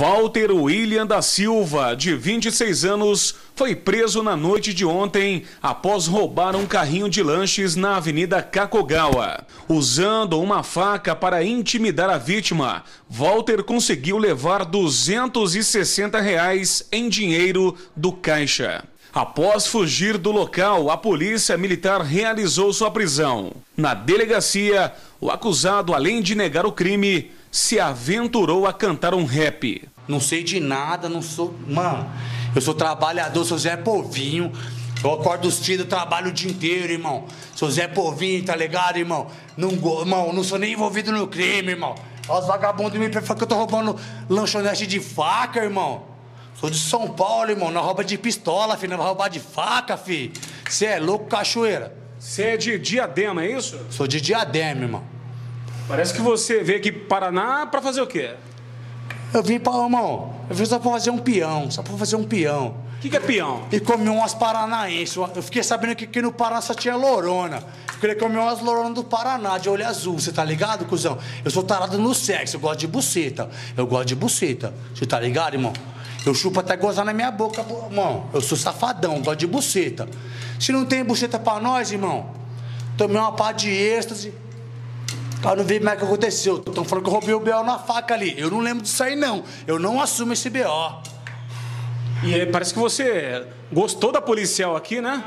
Walter William da Silva, de 26 anos, foi preso na noite de ontem após roubar um carrinho de lanches na Avenida Kakogawa. Usando uma faca para intimidar a vítima, Walter conseguiu levar 260 reais em dinheiro do caixa. Após fugir do local, a polícia militar realizou sua prisão. Na delegacia, o acusado, além de negar o crime, se aventurou a cantar um rap. Não sei de nada, não sou. Mano, eu sou trabalhador, sou Zé Povinho. Eu acordo os tiros, trabalho o dia inteiro, irmão. Sou Zé Povinho, tá ligado, irmão? Não, irmão, não sou nem envolvido no crime, irmão. Os vagabundos me falam que eu tô roubando lanchonete de faca, irmão. Sou de São Paulo, irmão. Não rouba de pistola, filho. Não vai roubar de faca, filho. Você é louco, cachoeira. Você é de Diadema, é isso? Sou de Diadema, irmão. Parece que você veio aqui para Paraná para fazer o quê? Eu vim para, irmão, eu vim só para fazer um peão, só para fazer um peão. O que, que, é peão? E comi umas paranaenses. Eu fiquei sabendo que aqui no Paraná só tinha lorona. Eu queria comer umas loronas do Paraná, de olho azul. Você tá ligado, cuzão? Eu sou tarado no sexo, eu gosto de buceta. Eu gosto de buceta. Você tá ligado, irmão? Eu chupo até gozar na minha boca, irmão. Eu sou safadão, gosto de buceta. Se não tem buceta pra nós, irmão, tomei uma pá de êxtase. Cara, não vi como é que aconteceu. Estão falando que eu roubei o B.O. na faca ali. Eu não lembro disso aí, não. Eu não assumo esse B.O. E parece que você gostou da policial aqui, né?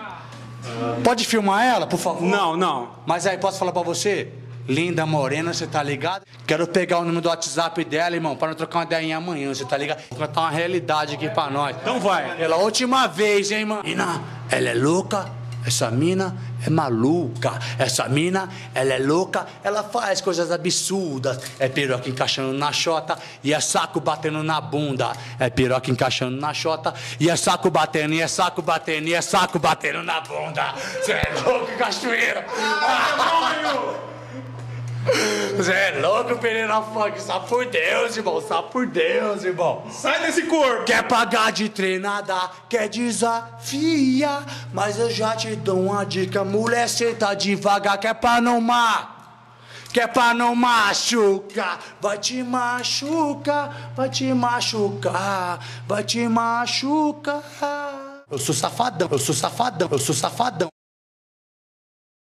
Pode filmar ela, por favor? Não, não. Mas aí, posso falar pra você? Linda Morena, você tá ligado? Quero pegar o número do WhatsApp dela, irmão, pra não trocar uma ideia amanhã, você tá ligado? Vai contar uma realidade aqui pra nós. Então vai. Pela última vez, hein, mano? Mina, ela é louca, essa mina é maluca. Essa mina, ela é louca, ela faz coisas absurdas. É piroca encaixando na chota e é saco batendo na bunda. É piroca encaixando na chota e é saco batendo, e é saco batendo, e é saco batendo na bunda. Você é louco, cachoeira. Ah, você é louco, Pereira Funk, só por Deus, irmão, só por Deus, irmão. Sai desse corpo! Quer pagar de treinada, quer desafiar, mas eu já te dou uma dica, mulher, senta devagar, quer pra não mar. Quer pra não machucar, vai te machucar, vai te machucar, vai te machucar. Eu sou safadão, eu sou safadão, eu sou safadão.